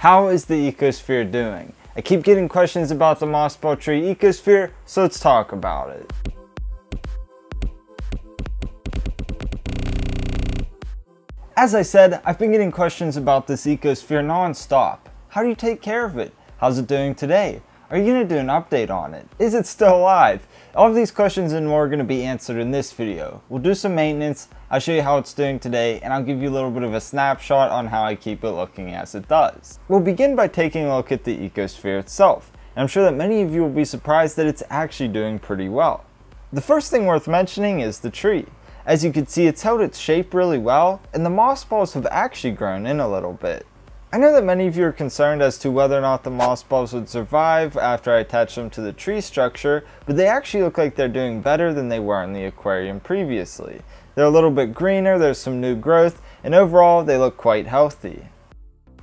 How is the ecosphere doing? I keep getting questions about the mossball tree ecosphere, so let's talk about it. As I said, I've been getting questions about this ecosphere non-stop. How do you take care of it? How's it doing today? Are you going to do an update on it? Is it still alive? All of these questions and more are going to be answered in this video. We'll do some maintenance, I'll show you how it's doing today, and I'll give you a little bit of a snapshot on how I keep it looking as it does. We'll begin by taking a look at the ecosphere itself, and I'm sure that many of you will be surprised that it's actually doing pretty well. The first thing worth mentioning is the tree. As you can see, it's held its shape really well, and the moss balls have actually grown in a little bit. I know that many of you are concerned as to whether or not the moss balls would survive after I attach them to the tree structure, but they actually look like they're doing better than they were in the aquarium previously. They're a little bit greener, there's some new growth, and overall they look quite healthy.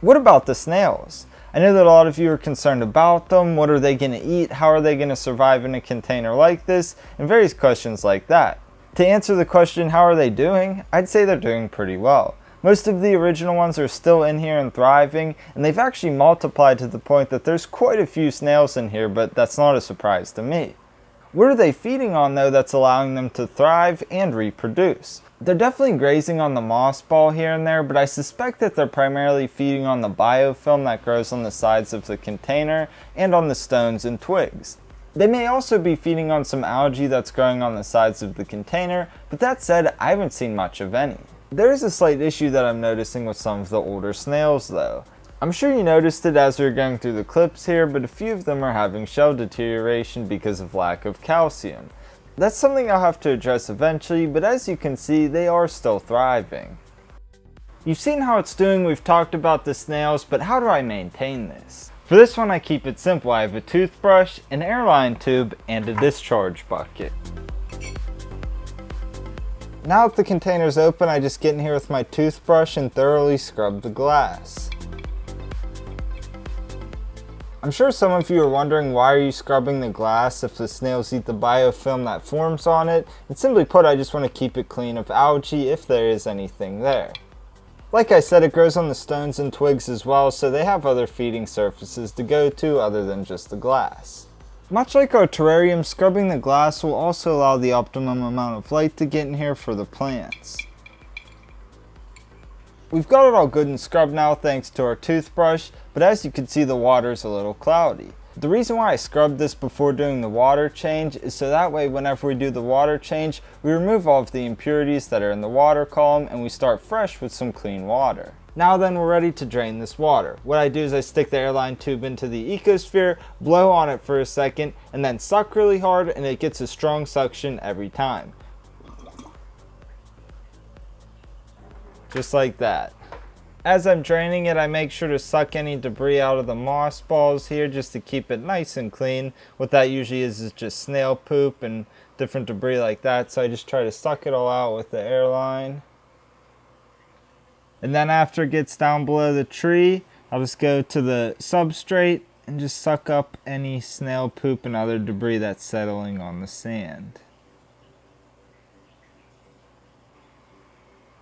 What about the snails? I know that a lot of you are concerned about them, what are they going to eat, how are they going to survive in a container like this, and various questions like that. To answer the question, how are they doing? I'd say they're doing pretty well. Most of the original ones are still in here and thriving, and they've actually multiplied to the point that there's quite a few snails in here, but that's not a surprise to me. What are they feeding on though that's allowing them to thrive and reproduce? They're definitely grazing on the moss ball here and there, but I suspect that they're primarily feeding on the biofilm that grows on the sides of the container and on the stones and twigs. They may also be feeding on some algae that's growing on the sides of the container, but that said, I haven't seen much of any. There is a slight issue that I'm noticing with some of the older snails though. I'm sure you noticed it as we are going through the clips here, but a few of them are having shell deterioration because of lack of calcium. That's something I'll have to address eventually, but as you can see, they are still thriving. You've seen how it's doing, we've talked about the snails, but how do I maintain this? For this one I keep it simple, I have a toothbrush, an airline tube, and a discharge bucket. Now that the container is open, I just get in here with my toothbrush and thoroughly scrub the glass. I'm sure some of you are wondering why are you scrubbing the glass if the snails eat the biofilm that forms on it, and simply put I just want to keep it clean of algae if there is anything there. Like I said, it grows on the stones and twigs as well, so they have other feeding surfaces to go to other than just the glass. Much like our terrarium, scrubbing the glass will also allow the optimum amount of light to get in here for the plants. We've got it all good and scrubbed now thanks to our toothbrush, but as you can see the water is a little cloudy. The reason why I scrubbed this before doing the water change is so that way whenever we do the water change, we remove all of the impurities that are in the water column and we start fresh with some clean water. Now then we're ready to drain this water. What I do is I stick the airline tube into the ecosphere, blow on it for a second, and then suck really hard and it gets a strong suction every time. Just like that. As I'm draining it, I make sure to suck any debris out of the moss balls here just to keep it nice and clean. What that usually is is just snail poop and different debris like that. So I just try to suck it all out with the airline. And then after it gets down below the tree, I'll just go to the substrate and just suck up any snail poop and other debris that's settling on the sand.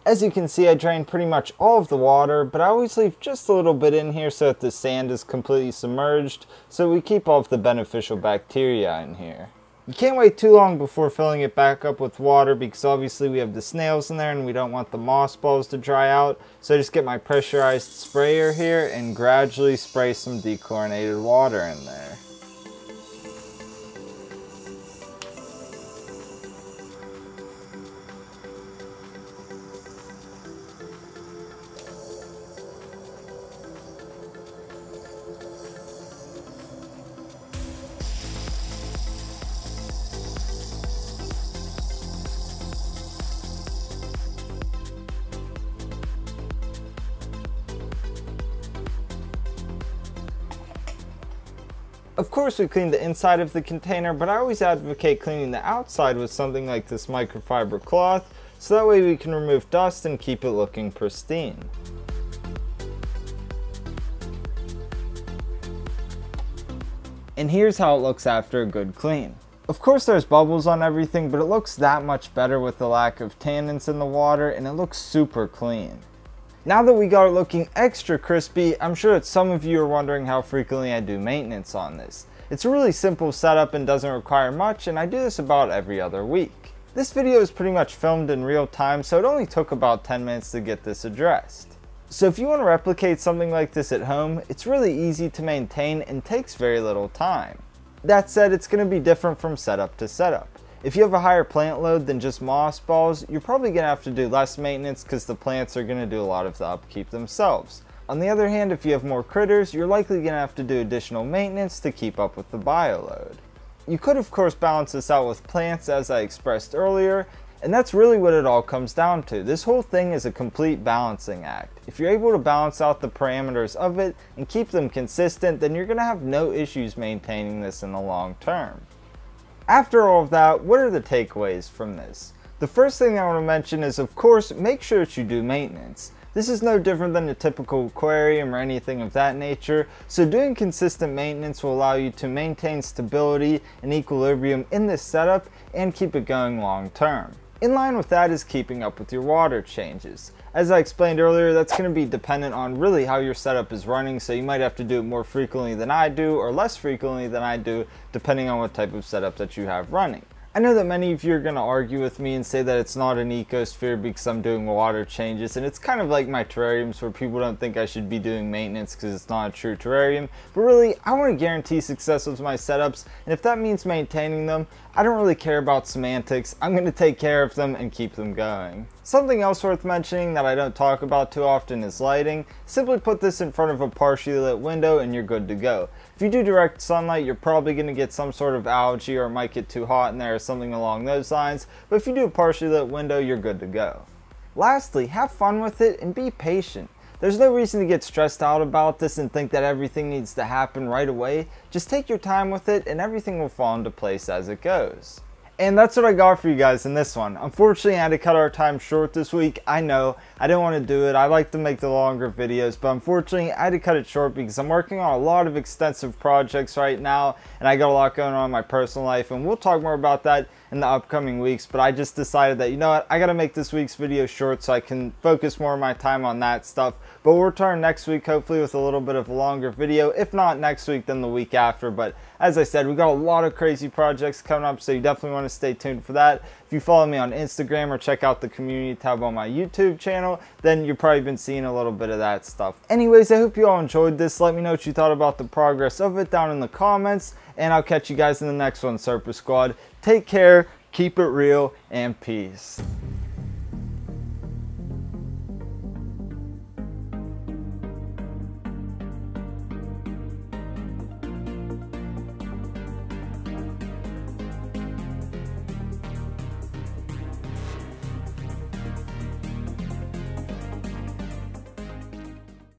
As you can see, I drained pretty much all of the water, but I always leave just a little bit in here so that the sand is completely submerged, so we keep all of the beneficial bacteria in here. You can't wait too long before filling it back up with water because obviously we have the snails in there and we don't want the moss balls to dry out. So I just get my pressurized sprayer here and gradually spray some dechlorinated water in there. Of course we clean the inside of the container, but I always advocate cleaning the outside with something like this microfiber cloth, so that way we can remove dust and keep it looking pristine. And here's how it looks after a good clean. Of course there's bubbles on everything, but it looks that much better with the lack of tannins in the water and it looks super clean. Now that we got it looking extra crispy, I'm sure that some of you are wondering how frequently I do maintenance on this. It's a really simple setup and doesn't require much and I do this about every other week. This video is pretty much filmed in real time so it only took about 10 minutes to get this addressed. So if you want to replicate something like this at home, it's really easy to maintain and takes very little time. That said, it's going to be different from setup to setup. If you have a higher plant load than just moss balls, you're probably going to have to do less maintenance because the plants are going to do a lot of the upkeep themselves. On the other hand, if you have more critters, you're likely going to have to do additional maintenance to keep up with the bio load. You could of course balance this out with plants as I expressed earlier, and that's really what it all comes down to. This whole thing is a complete balancing act. If you're able to balance out the parameters of it and keep them consistent, then you're going to have no issues maintaining this in the long term. After all of that, what are the takeaways from this? The first thing I want to mention is of course make sure that you do maintenance. This is no different than a typical aquarium or anything of that nature, so doing consistent maintenance will allow you to maintain stability and equilibrium in this setup and keep it going long term. In line with that is keeping up with your water changes. As I explained earlier, that's going to be dependent on really how your setup is running, so you might have to do it more frequently than I do or less frequently than I do, depending on what type of setup that you have running. I know that many of you are going to argue with me and say that it's not an ecosphere because I'm doing water changes and it's kind of like my terrariums where people don't think I should be doing maintenance because it's not a true terrarium but really I want to guarantee success with my setups and if that means maintaining them I don't really care about semantics I'm going to take care of them and keep them going. Something else worth mentioning that I don't talk about too often is lighting. Simply put this in front of a partially lit window and you're good to go. If you do direct sunlight, you're probably going to get some sort of algae or it might get too hot in there or something along those lines, but if you do a partially lit window, you're good to go. Lastly, have fun with it and be patient. There's no reason to get stressed out about this and think that everything needs to happen right away. Just take your time with it and everything will fall into place as it goes. And that's what I got for you guys in this one. Unfortunately, I had to cut our time short this week. I know, I didn't want to do it. I like to make the longer videos, but unfortunately, I had to cut it short because I'm working on a lot of extensive projects right now, and I got a lot going on in my personal life, and we'll talk more about that in the upcoming weeks, but I just decided that, you know what, I gotta make this week's video short so I can focus more of my time on that stuff. But we'll return next week, hopefully with a little bit of a longer video. If not next week, then the week after. But as I said, we got a lot of crazy projects coming up, so you definitely want to stay tuned for that. You follow me on Instagram or check out the community tab on my YouTube channel, then you've probably been seeing a little bit of that stuff. Anyways, I hope you all enjoyed this. Let me know what you thought about the progress of it down in the comments, and I'll catch you guys in the next one, Serpa Squad. Take care, keep it real, and peace.